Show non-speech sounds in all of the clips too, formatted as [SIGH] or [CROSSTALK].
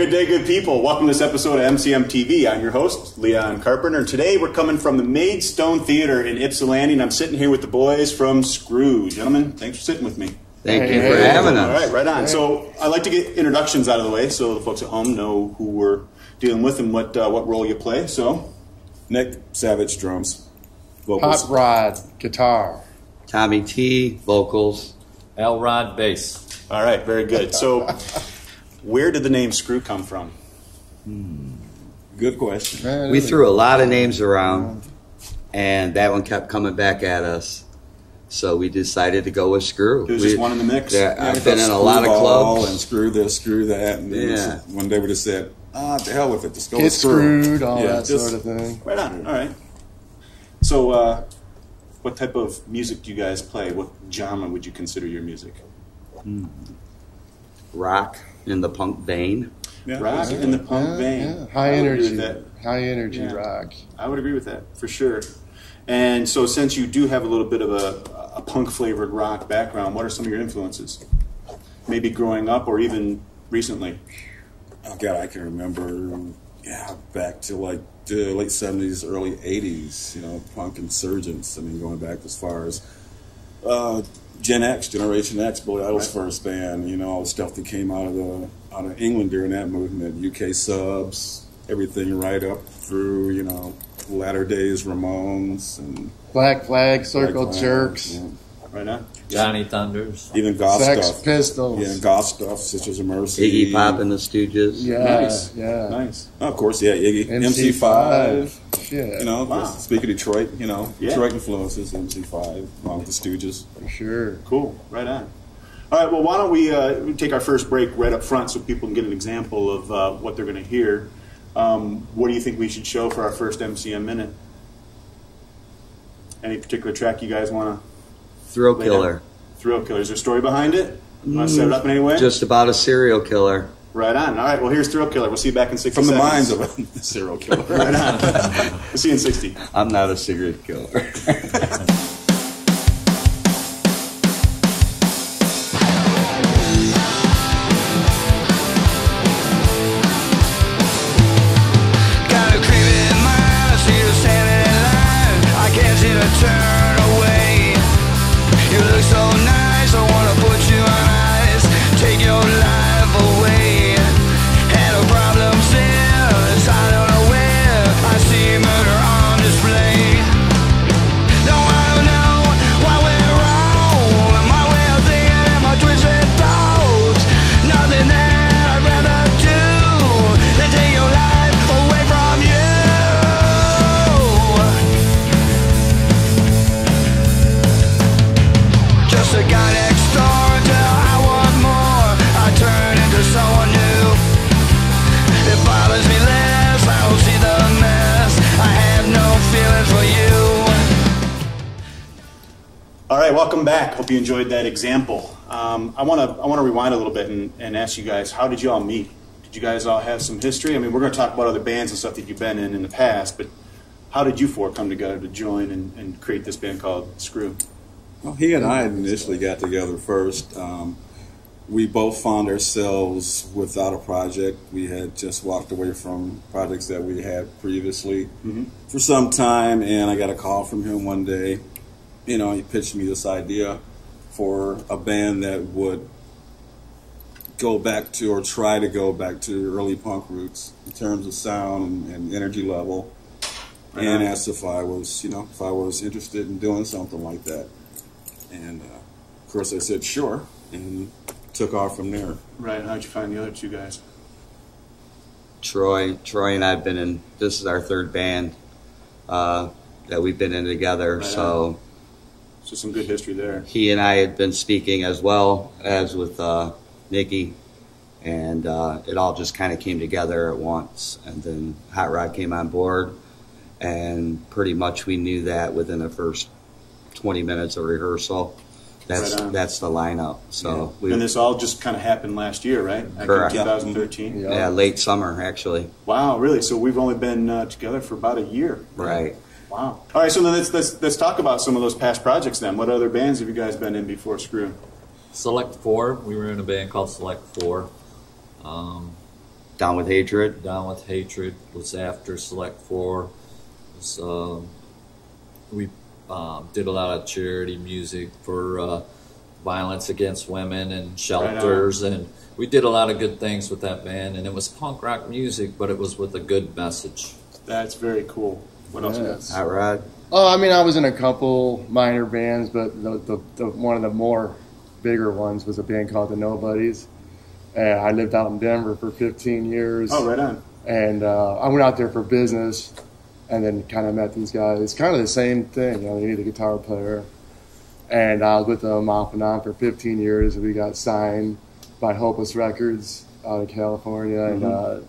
Hey there, good day, good people. Welcome to this episode of MCM TV. I'm your host, Leon Carpenter, and today we're coming from the Maidstone Theater in Ypsilanti, and I'm sitting here with the boys from Screw. Gentlemen, thanks for sitting with me. Thank Hey, you for hey. having us. All right on. So I'd like to get introductions out of the way so the folks at home know who we're dealing with and what uh, what role you play. So, Nik Savage drums, vocals. Hot rod guitar. Tommy T, vocals. Elrod bass. all right, very good. So, [LAUGHS] where did the name Screw come from? Good question. We threw a lot of names around, and that one kept coming back at us. So we decided to go with Screw. There was We- just one in the mix. Yeah, Yeah, I've been in a lot of clubs. and screw this, screw that, and then Yeah. one day we just said, "Ah, to hell with it, just go Get with screw." screwed, all Yeah, that just- sort of thing. Right on. All right. So, uh, what type of music do you guys play? What genre would you consider your music? Rock in the punk vein. Yeah, Rock yeah. in the punk Yeah, vein. yeah. High I would energy. with that. High energy rock. I would agree with that for sure. And so, since you do have a little bit of a, a punk flavored rock background, what are some of your influences? Maybe growing up or even recently. Oh God, I can remember, yeah, back to like the late seventies, early eighties. You know, punk insurgents. I mean, going back as far as uh, Gen X, Generation X, Billy Idol's Right. first band. You know, all the stuff that came out of the out of England during that movement. UK subs, everything right up through you know latter days Ramones and Black flag, circle Black Flag, jerks, yeah. Right now? Johnny Thunders. even goth Sex stuff. Pistols. Yeah, goth stuff, Sisters of Mercy. Iggy Pop and the Stooges. Yeah, Nice. yeah. Nice. Oh, of course, yeah, Iggy. MC5. MC5. Shit, You know, Wow. speak of Detroit, you know, Yeah. Detroit influences, MC5, along with the Stooges. for sure. Cool. Right on. All right. Well, why don't we uh, take our first break right up front so people can get an example of uh, what they're going to hear. Um, what do you think we should show for our first MCM minute? Any particular track you guys want to? Thrill to Killer. Thrill Killer. Is there a story behind it? Want to set it up in any way? Just about a serial killer. Right on. All right. Well, here's Thrill Killer. We'll see you back in 60 From the seconds. minds of a [LAUGHS] serial killer. Right on. we'll see you in 60. I'm not a cigarette killer. [LAUGHS] welcome back. Hope you enjoyed that example. Um, I want to I want to rewind a little bit and, and ask you guys, how did you all meet? Did you guys all have some history? I mean, we're going to talk about other bands and stuff that you've been in in the past, but how did you four come together to join and, and create this band called Screw? Well, he and I initially got together first. Um, we both found ourselves without a project. We had just walked away from projects that we had previously for some time, and I got a call from him one day. You know, he pitched me this idea for a band that would go back to or try to go back to early punk roots in terms of sound and, and energy level. Right and on. asked if I was, you know, if I was interested in doing something like that. And uh, of course, I said sure, and took off from there. Right. How'd you find the other two guys? Troy, Troy and I've been in. This is our third band uh, that we've been in together. Right so So some good history there. he and I had been speaking as well as with uh, Nikki, and uh, it all just kind of came together at once. And then Hot Rod came on board, and pretty much we knew that within the first 20 minutes of rehearsal. That's Right that's the lineup. So we and this all just kind of happened last year, right? Back in Correct. 2013. Yeah. yeah late summer actually. Wow, really? So we've only been uh, together for about a year. Right. Wow. All right, so then let's, let's let's talk about some of those past projects then. What other bands have you guys been in before Screw? Select Four. We were in a band called Select Four. Um, Down with Hatred. Down with Hatred was after Select Four. Was, um, we um, did a lot of charity music for uh, violence against women and shelters, and we did a lot of good things with that band. And it was punk rock music, but it was with a good message. That's very cool. What else you got? Yes. Hot Rod. Oh, I mean, I was in a couple minor bands, but the, the, the one of the more bigger ones was a band called the Nobodys. And I lived out in Denver for 15 years. Oh, right on. And uh, I went out there for business, and then kind of met these guys. It's kind of the same thing. You know, you need a guitar player. And I was with them off and on for 15 years. We got signed by Hopeless Records out of California, and uh,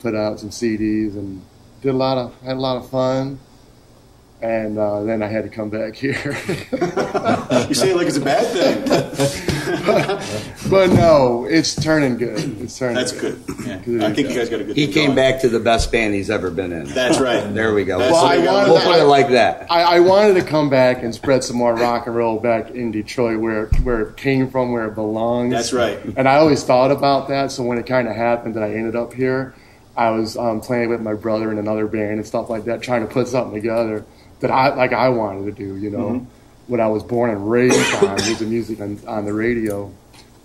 put out some CDs and did a lot of had a lot of fun. And uh, then I had to come back here. [LAUGHS] You say it like it's a bad thing. [LAUGHS] but no, it's turning good. It's turning. That's good. Yeah. I think you guys got a good. He came going. back to the best band he's ever been in. That's right. [LAUGHS] There we go. That's Well, I got- wanted we'll to- put it like that. I, I wanted to come back and spread some more rock and roll back in Detroit, where where it came from, where it belongs. That's right. And I always thought about that. So when it kind of happened that I ended up here, I was um, playing with my brother in another band and stuff like that, trying to put something together that I like I wanted to do. You know, Mm-hmm. what I was born and raised on [COUGHS] was the music on, on the radio.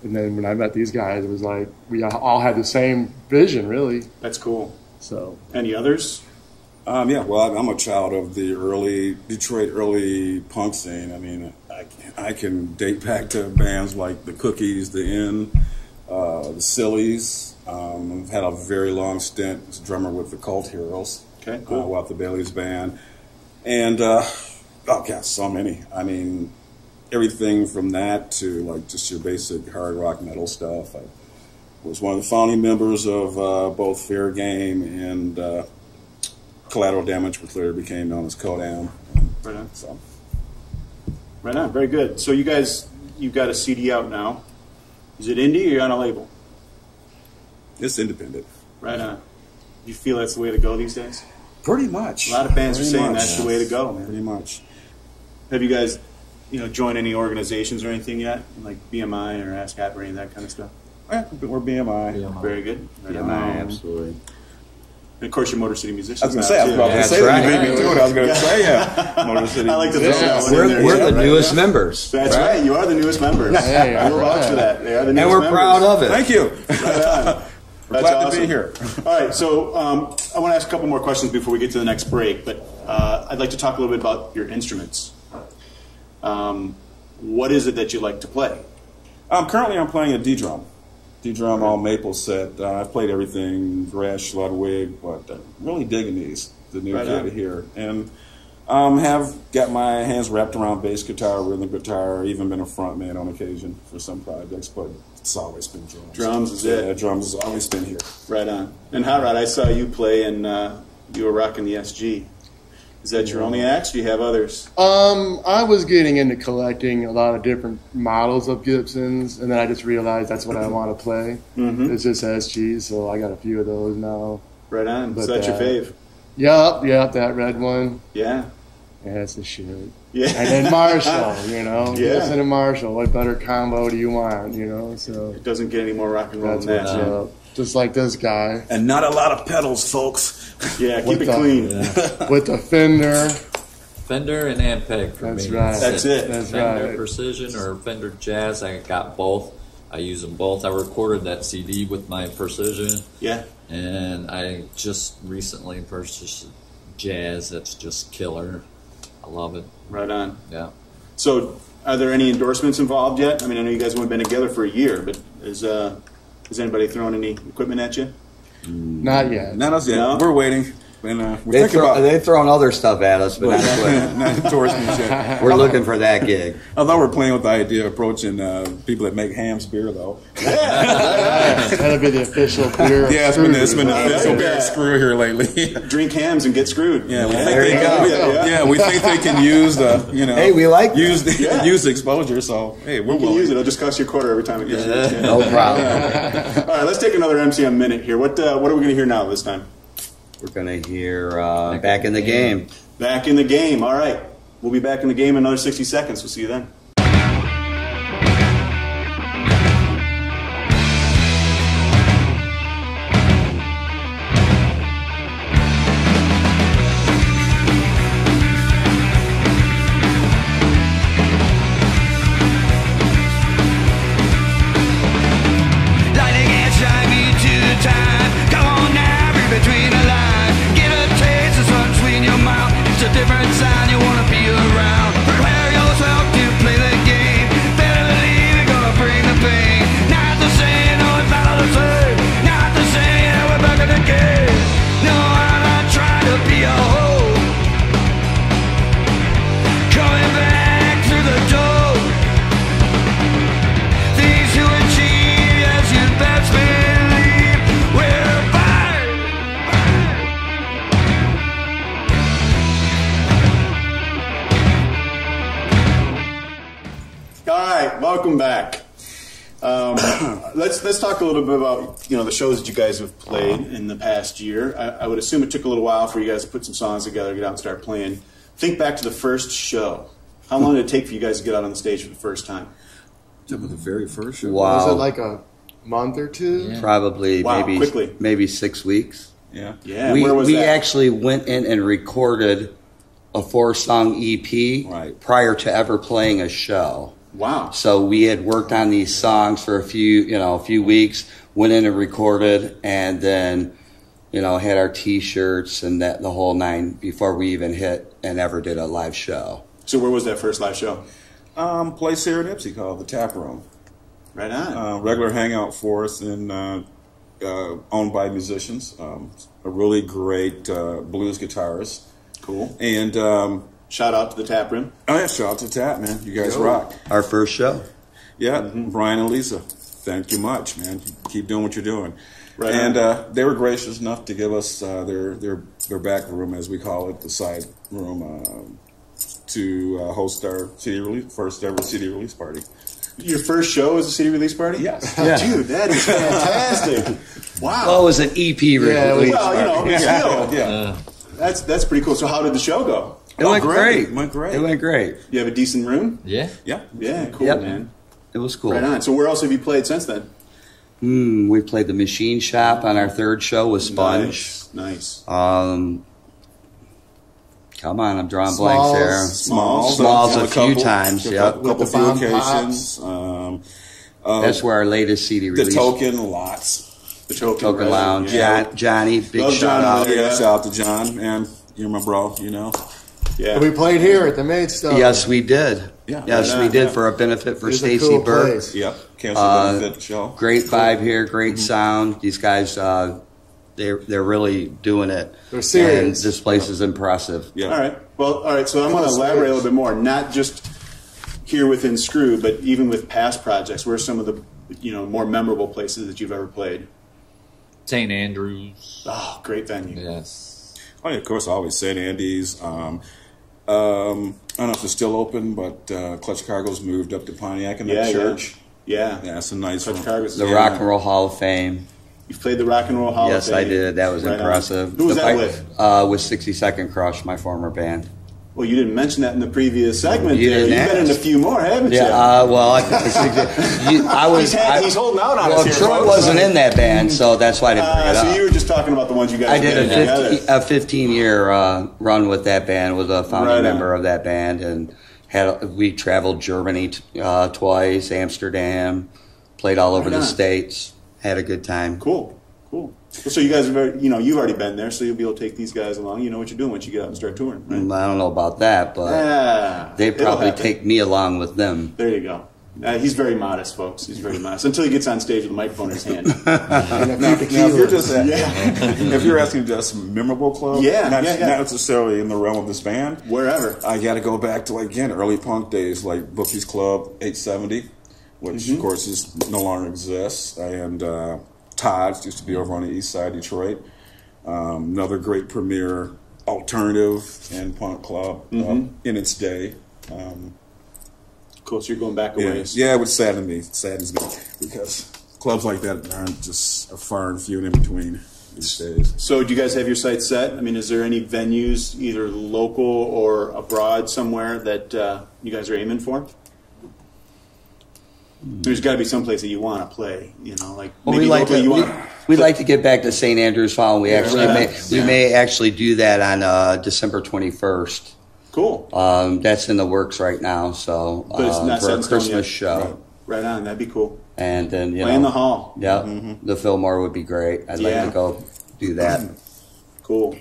And then when I met these guys, it was like we all had the same vision, really. That's cool. So Any others? Um, yeah, well, I'm a child of the early Detroit early punk scene. I mean, I can, I can date back to bands like the Cookies, the Inn, uh, the Sillies. Um, I've had a very long stint as a drummer with the Cult Heroes. Okay, Uh, cool. Walt the Bailey's band, and uh, oh god, so many. I mean, everything from that to like just your basic hard rock metal stuff. I was one of the founding members of uh, both Fair Game and uh, Collateral Damage, which later became known as Co.Dam. Right on. So Right on. Very good. So you guys, you've got a CD out now. Is it indie or you on a label? It's independent. Right on. You feel that's the way to go these days? Pretty much. A lot of bands are saying much. that's the way to go, man. Pretty much. Have you guys, you know, joined any organizations or anything yet, like BMI or ASCAP or any of that kind of stuff? Yeah, we're BMI. BMI. Very good. Right Yeah, on. Absolutely. And of course, you're Motor City musicians. I was going now, to say, I was too. about to That's say that. You right. me to it. I was going to say, yeah. [LAUGHS] Motor City. I like to throw Yeah. that one We're, we're yeah, the right, newest yeah. members. That's right. You are the newest members. Hey, I will all vouch right. for that. They are the newest And we're members. proud of it. Thank you. Right on. We're That's glad awesome. to be here. All right, so um, I want to ask a couple more questions before we get to the next break, but uh, I'd like to talk a little bit about your instruments. Um, what is it that you like to play? Um, currently, I'm playing a ddrum. D drum all maple set. Uh, I've played everything, Thresh, Ludwig, but uh, really digging these, the new Right kid on. here. And um, have got my hands wrapped around bass guitar, rhythm guitar, even been a front man on occasion for some projects, but it's always been drums. Drums is yeah, it. drums has always been here. Right on. And Hot Rod, I saw you play and uh, you were rocking the SG. Is that your only axe? Do you have others? Um, I was getting into collecting a lot of different models of Gibsons, and then I just realized that's what I want to play. Mm-hmm. It's just SGs, so I got a few of those now. Right on. But, so that's your fave? Yup, yup, that red one. Yeah. Yeah, that's the shit. Yeah. And then Marshall, you know, [LAUGHS] Yeah. Gibson and Marshall. What better combo do you want? You know, so it doesn't get any more rock and roll that's than what's that. up. Just like this guy And not a lot of pedals, folks. [LAUGHS] Yeah, keep What it the- clean. [LAUGHS] with the Fender. Fender and Ampeg for That's me. right. That's it. That's Fender right. Precision or Fender Jazz. I got both. I use them both. I recorded that CD with my Precision, Yeah. and I just recently purchased Jazz. That's just killer. I love it. Right on. Yeah. So, are there any endorsements involved yet? I mean, I know you guys have only been together for a year, but is uh, is anybody throwing any equipment at you? Not yet. Not us yet. No? We're waiting. And uh, we're They thinking throw, about they've thrown other stuff at us, but not equipment. not endorsements yet. We're looking for that gig. Although we're playing with the idea of approaching uh, people that make Hamm's beer, though. [LAUGHS] That'll be the official beer. Yeah, it's been, it's been I a like official that. beer screw here lately. [LAUGHS] Drink Hamm's and get screwed. Yeah, we think There they you can- go. Yeah, yeah, we think they can use the, you know, Hey, we like use the, Yeah. [LAUGHS] use the exposure. So hey, we're You can willing. use it. It'll just cost you a quarter every time it gets used. Yeah. No problem. All right, let's take another MCM minute here. What uh, what are we going to hear now this time? We're going to hear uh, Back in the Game. Back in the game. All right. We'll be back in the game in another 60 seconds. We'll see you then. You know the shows that you guys have played in the past year. I, I would assume it took a little while for you guys to put some songs together, get out and start playing. Think back to the first show. How long did it take for you guys to get out on the stage for the first time? The very first show. Wow. Was it like a month or two? Yeah. Probably Wow, maybe quickly. maybe six weeks. Yeah. Yeah, we where was we that? actually went in and recorded a four song EP Right. prior to ever playing a show. wow. So we had worked on these songs for a few, you know, a few weeks, went in and recorded, and then, you know, had our T-shirts and that the whole nine before we even hit and ever did a live show. So where was that first live show? Um, place here in Ypsi called the Tap Room. Right on. Uh, regular hangout for us and uh, uh, owned by musicians. Um, a really great uh, blues guitarist. cool. And um, Shout out to the tap room. oh yeah, shout out to Tap, man. You guys Yo. rock. Our first show. Yeah, Brian and Lisa, thank you much, man. Keep doing what you're doing. Right and uh, they were gracious enough to give us uh, their their their back room, as we call it, the side room, uh, to uh, host our CD release first ever CD release party. Your first show was a CD release party? Yes. [LAUGHS] Yeah. Dude, that is fantastic. [LAUGHS] Wow. Well, it was an EP Yeah, release. well, you know, but still, yeah. that's that's pretty cool. So how did the show go? it Oh, went great. great. It went great. It went great. You have a decent room? Yeah. Yeah. Yeah, cool, Yep. man. It was cool. Right on. So where else have you played since then? Mm, we played the Machine Shop on our third show with Sponge. Nice. nice. Um, come on, I'm drawing Smalls. blanks here. Smalls. Smalls on a few times, A yep. couple, couple With the few occasions. Um, uh, That's where our latest CD the release. token lots. The Token, Token right? Lounge. Yeah. John, Johnny, big Love shout John out. Yeah, Yeah. shout out to John, man. You're my bro. You know. Yeah. We played here at the Maidstone. Yes, we did. Yeah. yes, Right we did yeah. for a benefit for It was a Stacy cool Burke. place. Yep. Cancer Uh, benefit show. Great vibe here, great sound. These guys, uh, they're they're really doing it. They're serious. And this place is impressive. Yeah. All right. Well, all right. So I'm going to elaborate a little bit more, not just here within Screw, but even with past projects. Where are some of the you know more memorable places that you've ever played? St. Andrews. Oh, great venue. Yes. Oh, yeah, of course, I always St. Andy's. Um, um, I don't know if it's still open, but uh, Clutch Cargo's moved up to Pontiac in Yeah, that yeah. church. Yeah. Yeah, it's a nice Clutch one. Cargo's- The Rock and Roll Hall of Fame. You've played the Rock and Roll Hall yes, of Fame. I did. That was Right on. impressive. Who was The that fight- with? Uh, with 60 Second Crush, my former band. Well, you didn't mention that in the previous segment. You there. You've been in a few more, haven't Yeah, you? uh, well, I, you, I [LAUGHS] was. He's had- I- he's holding out on well, us here, Troy wasn't in that band, so that's why I didn't bring Uh, it so up. you were just talking about the ones you guys I did a together. 15, a 15 year uh, run with that band. Was a founding Right member of that band, and had we traveled Germany t- uh, twice, Amsterdam, played all over Right the states. Had a good time. Cool, cool. Well, so you guys are very, you know, you've already been there, so you'll be able to take these guys along. You know what you're doing once you get out and start touring, right? Mm, I don't know about that, but Yeah, they probably take me along with them. There you go. Uh, he's very modest, folks. He's very modest until he gets on stage with a microphone in his hand. [LAUGHS] If Now, you now, could if you're keep it- just yeah, if you're asking just memorable club, Yeah, not, yeah, yeah. not necessarily in the realm of this band. wherever. I got to go back to like again early punk days, like Bookie's Club 870, which Mm-hmm. of course is no longer exists, and uh, Todd's used to be over on the east side, of Detroit. Um, another great premier alternative and punk club uh, Mm-hmm. in its day. Um, Cool. So you're going back a yeah, ways. yeah, it would sadden me, saddens me because clubs like that aren't just a far and few and in between these days. So do you guys have your sights set? I mean, is there any venues, either local or abroad somewhere, that uh, you guys are aiming for? There's got to be some place that you want to play. You know, like Well, maybe we like to, you we, want. we'd like to get back to St. Andrews Hall. We actually right. may, we Yeah. may actually do that on uh, December 21st. Cool. Um, that's in the works right now. So uh, for a Christmas show, Right on. That'd be cool. and then you Play know, in the hall. Yeah, Mm-hmm. the Fillmore would be great. I'd Yeah. like to go do that. Cool.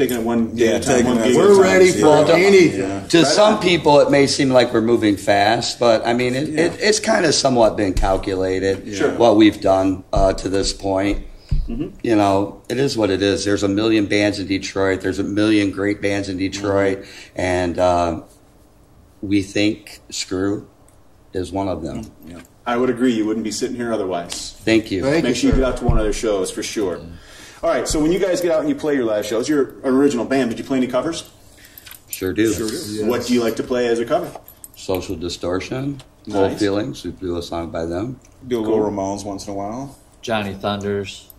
Taking it one Yeah, at a time, one it gig as at a We're time. ready for Well, don't- anything. To Right some on. people, it may seem like we're moving fast, but I mean, it, Yeah. it, it's kind of somewhat been calculated. Sure. What we've done uh, to this point. Mm-hmm. You know, it is what it is. There's a million bands in Detroit. There's a million great bands in Detroit, Mm-hmm. and uh, we think Screw is one of them. Mm-hmm. I would agree. You wouldn't be sitting here otherwise. Thank you. Thank Make you, sure you get out to one of their shows for sure. All right. So when you guys get out and you play your live shows, you're an original band. Did you play any covers? Sure do. sure Yes. What do you like to play as a cover? Social Distortion, Cold Nice. Feelings. We do a song by them. Do a little Ramones once in a while. Johnny Thunders.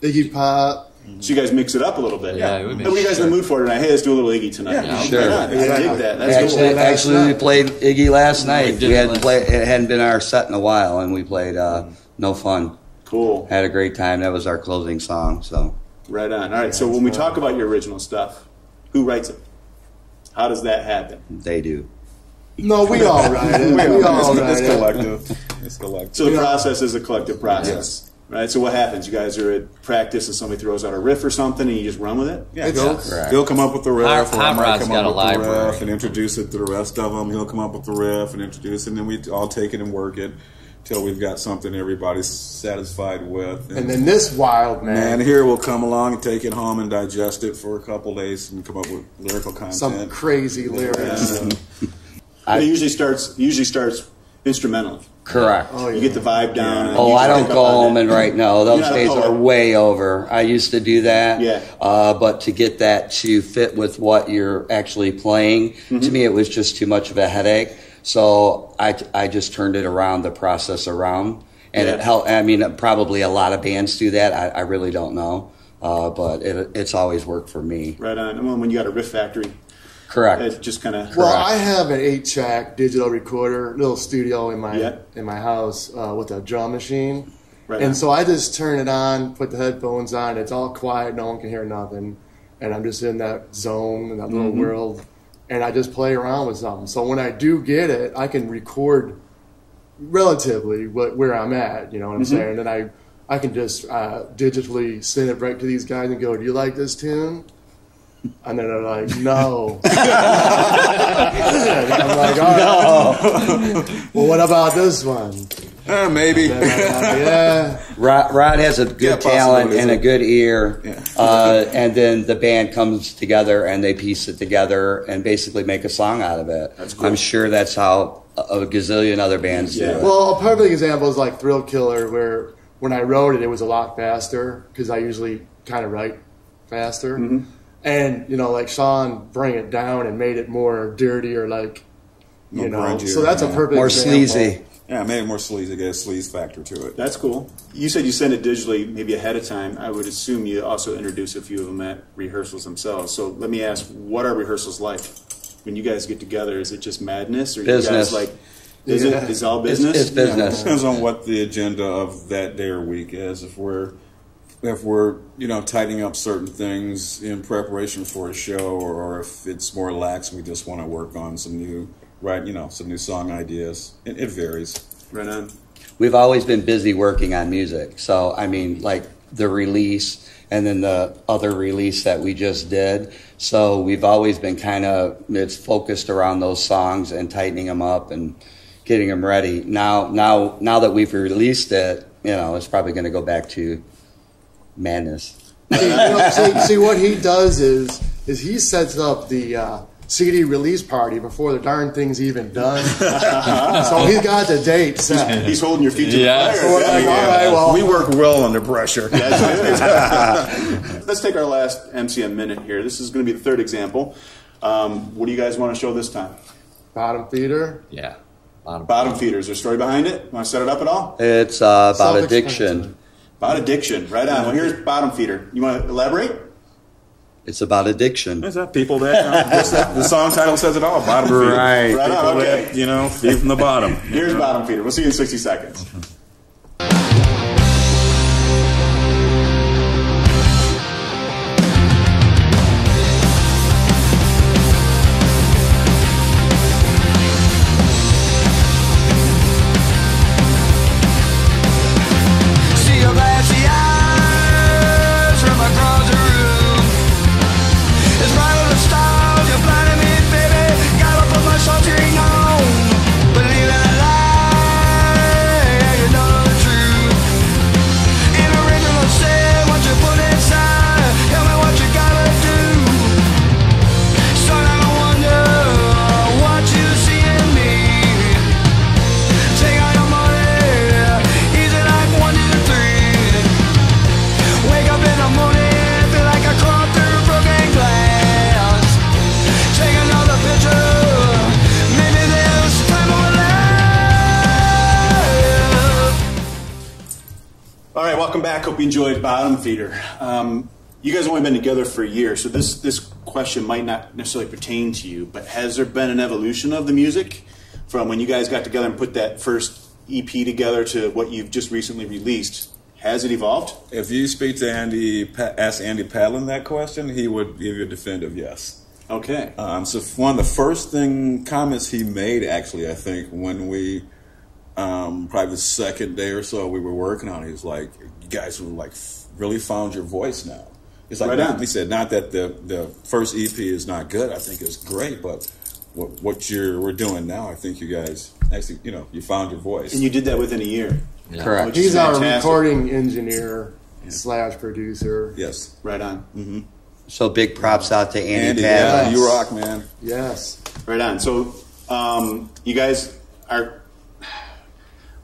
Iggy Pop. So you guys mix it up a little bit. Yeah, we Hey, what are you guys in the mood for tonight? Hey, let's do a little Iggy tonight. Yeah, sure. Right. I dig that. That's actually, cool. actually, we night. played Iggy last night. did We, hadn't played. It hadn't been our set in a while, and we played uh, "No Fun." Cool. Had a great time. That was our closing song. So Right on. All right. So when we talk about your original stuff, who writes it? How does that happen? they do. No, we all [LAUGHS] write it. We all it's, write it's it. collective. It's collective. So the process is a collective process, right? So what happens? You guys are at practice, and somebody throws out a riff or something, and you just run with it. Yeah, It's- he'll, Correct. he'll come up with the riff, Hot- or I Hot might come got up a with the riff and introduce it to the rest of them. He'll come up with the riff and introduce it, and then we all take it and work it till we've got something everybody's satisfied with. And then this wild man, man here will come along and take it home and digest it for a couple days and come up with lyrical content. some crazy lyrics. [LAUGHS] it usually starts. Usually starts instrumental. Correct. Oh, yeah. You get the vibe down. and Oh, I don't go home and write. No, those You're not days are way over. I used to do that. Yeah. Uh, but to get that to fit with what you're actually playing, Mm-hmm. to me, it was just too much of a headache. So I, I just turned it around, the process around, and it helped. I mean, probably a lot of bands do that. I, I really don't know, uh, but it, it's always worked for me. Right on. And when you got a riff factory, Correct. it just kind of. Well, I have an eight-track digital recorder, little studio in my Yeah. in my house uh, with a drum machine, Right and on. so I just turn it on, put the headphones on. It's all quiet, no one can hear nothing, and I'm just in that zone, in that little Mm-hmm. world, and I just play around with something. So when I do get it, I can record relatively what, where I'm at. You know what I'm Mm-hmm. saying? And then I I can just uh, digitally send it right to these guys and go, "Do you like this tune?" And then they're like, "No." [LAUGHS] I'm like, "All right." well, what about this one? Eh, maybe. And I'm like, yeah. Rod, Rod has a good Yeah, talent and a good ear, Yeah. uh, and then the band comes together and they piece it together and basically make a song out of it. That's cool. I'm sure that's how a a gazillion other bands Yeah. do it. Well, a perfect example is like Thrill Killer, where when I wrote it, it was a lot faster because I usually kind of write faster. And you know, like Sean, bring it down and made it more dirty or like, you More know. grungier, So that's a perfect More example. sleazy. Yeah, maybe more sleazy, get a sleaze factor to it. That's cool. You said you send it digitally, maybe ahead of time. I would assume you also introduce a few of them at rehearsals themselves. So let me ask, what are rehearsals like? When you guys get together, is it just madness, or you Business. guys like? Is Yeah. it is all It's, business? it's business. Depends on what the agenda of that day or week is. If we're if we're you know tightening up certain things in preparation for a show, or, or if it's more lax, and we just want to work on some new right you know some new song ideas. It, it varies. Right on. We've always been busy working on music. So, I mean, like the release and then the other release that we just did. So, we've always been kind of, it's focused around those songs and tightening them up and getting them ready. Now, now, now that we've released it, you know, it's probably going to go back to madness. See, you know, see, see, what he does is is he sets up the uh, CD release party before the darn thing's even done. [LAUGHS] so he's got the date set. He's holding your feet to Yeah. the fire. we're like, all right, well, we work well under pressure. [LAUGHS] [LAUGHS] Let's take our last MCM minute here. This is going to be the third example. Um, what do you guys want to show this time? bottom feeder. Yeah. Bottom. Bottom feeder. Is there a story behind it? Want to set it up at all? It's uh, about addiction. About addiction. Right on. Well, here's bottom feeder. You want to elaborate? It's about addiction. Is that people that uh, [LAUGHS] that? the song title says it all. Bottom feeder. Right. Right on. People Okay. that, you know, feed from the bottom. Here's bottom feeder. We'll see you in 60 seconds. Mm-hmm. Welcome back. Hope you enjoyed Bottom Feeder. Um, you guys have only been together for a year, so this this question might not necessarily pertain to you. But has there been an evolution of the music from when you guys got together and put that first EP together to what you've just recently released? Has it evolved? If you speak to Andy, ask Andy Padlin that question, he would give you a definitive yes. Okay. Um, so one of the first thing comments he made, actually, I think when we um, probably the second day or so we were working on it, he was like, "You guys have like really found your voice now." It's like Right not- he said, not that the the first EP is not good. I think it's great, but what what you're we're doing now, I think you guys actually, you know, you found your voice. and you did that within a year. Yeah. Correct. Which is He's our fantastic. recording engineer slash producer. yes, Right on. So big props out to Andy, Andy, Padlin. yeah, you rock, man. Yes. Right on. So, um, you guys are.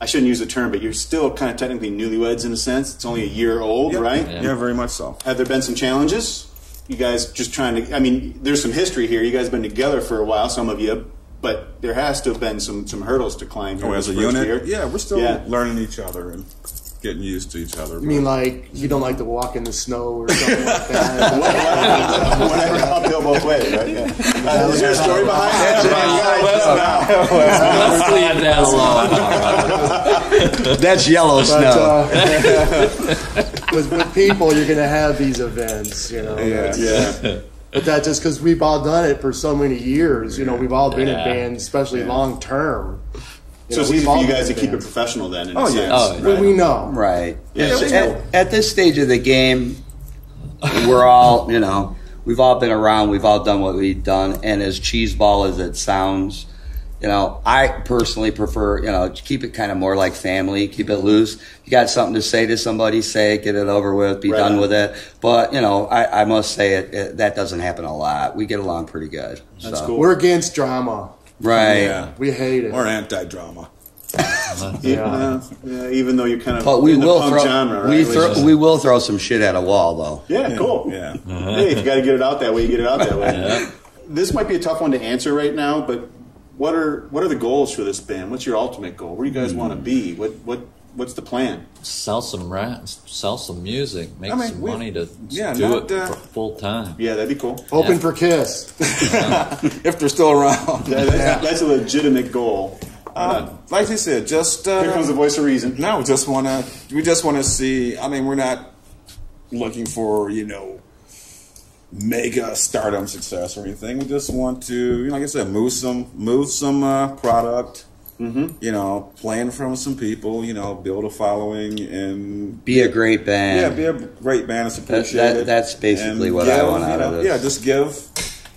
I shouldn't use the term, but you're still kind of technically newlyweds in a sense. It's only a year old, Yeah. right? Yeah. Yeah, very much so. Have there been some challenges? You guys just trying to. I mean, there's some history here. You guys have been together for a while, some of you, but there has to have been some some hurdles to climb. Oh, as a unit, year. yeah, we're still Yeah. learning each other and getting used to each other. You mean like you don't like to walk in the snow or something like that? Whatever, uphill both ways, right? Yeah. Uh, is there a story behind that? Let's leave that alone. That's yellow But snow. uh, with, with people, you're going to have these events, you know. Yeah. Yeah. But that just because we've all done it for so many years, you know, we've all been Yeah. in bands, especially Yeah. long term. So it's easy for you guys to keep it professional then. In a Oh, sense, yeah. Oh, right? When we know. Right. Yeah, It's- at, at this stage of the game, we're all, you know, we've all been around, we've all done what we've done, and as cheeseball as it sounds, you know, I personally prefer, you know, keep it kind of more like family, keep it loose. You got something to say to somebody, say it, get it over with, be Right done on. with it. But, you know, I, I must say it, it, that doesn't happen a lot. We get along pretty good. That's So- cool. We're against drama. Right. Yeah. We hate it. Or anti-drama. [LAUGHS] Yeah, yeah, even though you're kind of But we in the will punk throw, genre, right? we, throw is- we will throw some shit at a wall, though. yeah, cool. Yeah. Hey, if you got to get it out that way, you get it out that way. This might be a tough one to answer right now, but what are what are the goals for this band? What's your ultimate goal? Where do you guys want to hmm. be? What what what's the plan? Sell some rap, sell some music, make I mean, some we- money to yeah, do not, it uh, for full time. Yeah, that'd be cool. Open Yeah. for Kiss. [LAUGHS] [LAUGHS] if they're still around. [LAUGHS] Yeah, that's, that's a legitimate goal. Uh, like you said, just uh, Here comes the voice of reason. no, we just want to. We just want to see. I mean, we're not looking for you know mega stardom success or anything. We just want to, you know, like I said, move some move some uh, product. Mm-hmm. You know, playing from some people. You know, build a following and Be a great band. yeah, be a great band. It's that- appreciated. that's basically And what I give, want you out of this. Yeah, just give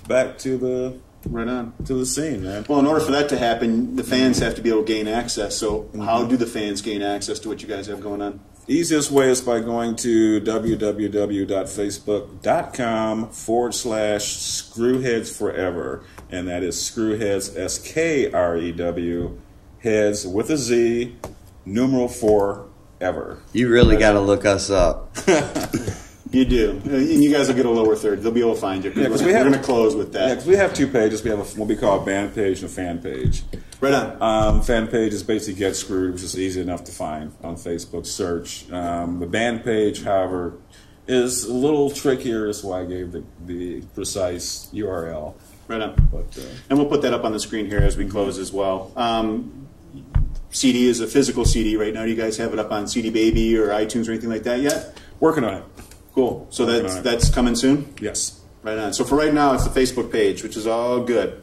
back to the Right on. to the scene, man. Well, in order for that to happen, the fans have to be able to gain access. So, how do the fans gain access to what you guys have going on? Easiest way is by going to www.facebook.com forward slash screwheads forever. And that is screwheads, S K R E W, heads with a Z, numeral four, ever. You really got to look us up. [LAUGHS] You do, and you guys will get a lower third. They'll be able to find you. 'cause Yeah, we have- going to close with that. Yeah, that. 'cause we have two pages. We have a, what we call a band page and a fan page. Right on. Um, fan page is basically Get Screwed, which is easy enough to find on Facebook search. Um, the band page, however, is a little trickier. That's why I gave the, the precise URL. Right on. But uh, And we'll put that up on the screen here as we close as well. Um, CD is a physical CD right now. Do you guys have it up on CD Baby or iTunes or anything like that yet? working on it. Cool. So Working that's that's coming soon. Yes. Right on. So for right now, it's the Facebook page, which is all good.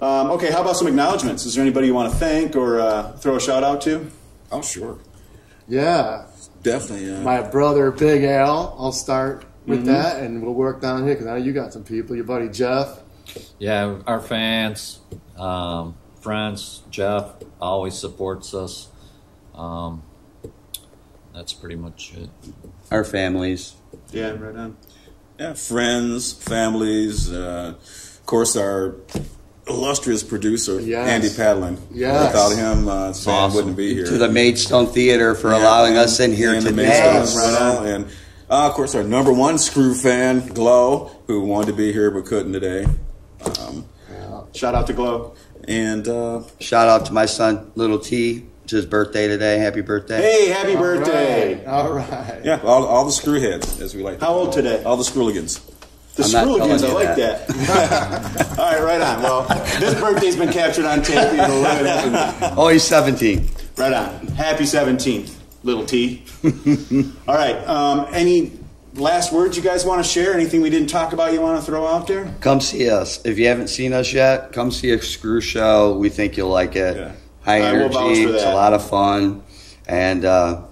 Um, okay, how about some acknowledgments? Is there anybody you want to thank or uh, throw a shout out to? Oh, sure. Yeah. Definitely. Uh, My brother, Big Al, I'll start with Mm-hmm. that and we'll work down here because I know you got some people. Your buddy Jeff. Yeah, our fans, um, friends, Jeff always supports us. Um, that's pretty much it. Our families. Yeah, right on. yeah, friends, families, uh, of course, our illustrious producer, Yes. Andy Padlin. Yes. Without him, uh, this band Awesome. wouldn't be here. To the Maidstone Theater for Yeah, allowing and- us in here and the today. Maidstone Right on. and uh, of course our number one screw fan, Glow, who wanted to be here but couldn't today. Um, Shout out to Glow. And uh, Shout out to my son, Little T. It's his birthday today. Happy birthday. Hey, happy birthday! All right. Yeah, all, all the screwheads, as we like. How old today? All the screwligans. The I'm Scrooligans, I like you that. [LAUGHS] All right, right on. Well, this birthday's been captured on tape. You know, look. [LAUGHS] Oh, he's 17. Right on. Happy 17th, little T. [LAUGHS] All right. Um, any last words you guys want to share? Anything we didn't talk about you want to throw out there? Come see us. If you haven't seen us yet, come see a screw show. We think you'll like it. Yeah. High I will energy. vouch It's a lot of fun. And uh,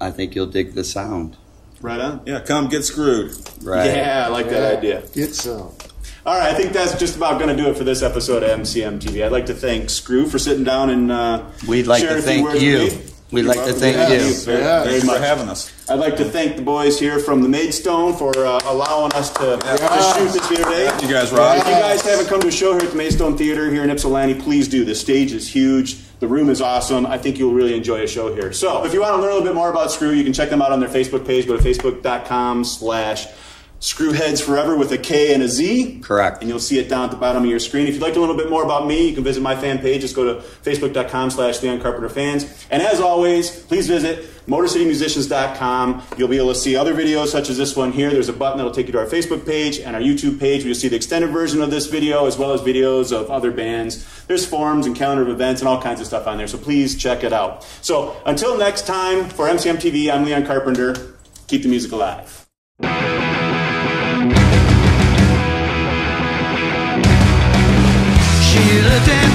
I think you'll dig the sound. Right on. Yeah, come get screwed. Right. Yeah, I like that idea. Get some. All right, I think that's just about going to do it for this episode of MCM TV. I'd like to thank Screw for sitting down and uh, We'd like to a few thank words you. With me. We'd You're like to thank Yeah, you. Very, Yeah. very much. for having us. I'd like to thank the boys here from the Maidstone for uh, allowing us to, to shoot this here today. Thank You guys rock. If you guys haven't come to a show here at the Maidstone Theater here in Ypsilanti, please do. The stage is huge. The room is awesome. I think you'll really enjoy a show here. So if you want to learn a little bit more about Screw, you can check them out on their Facebook page. Go to facebook.com slash Screwheads Forever with a K and a Z. Correct. And you'll see it down at the bottom of your screen. If you'd like to learn a little bit more about me, you can visit my fan page. Just go to facebook.com slash Leon Carpenter fans. And as always, please visit MotorCityMusicians.com. You'll be able to see other videos such as this one here. There's a button that'll take you to our Facebook page and our YouTube page where you'll see the extended version of this video as well as videos of other bands. There's forums and calendar of events and all kinds of stuff on there. So please check it out. So until next time, for MCM TV, I'm Leon Carpenter. Keep the music alive. At me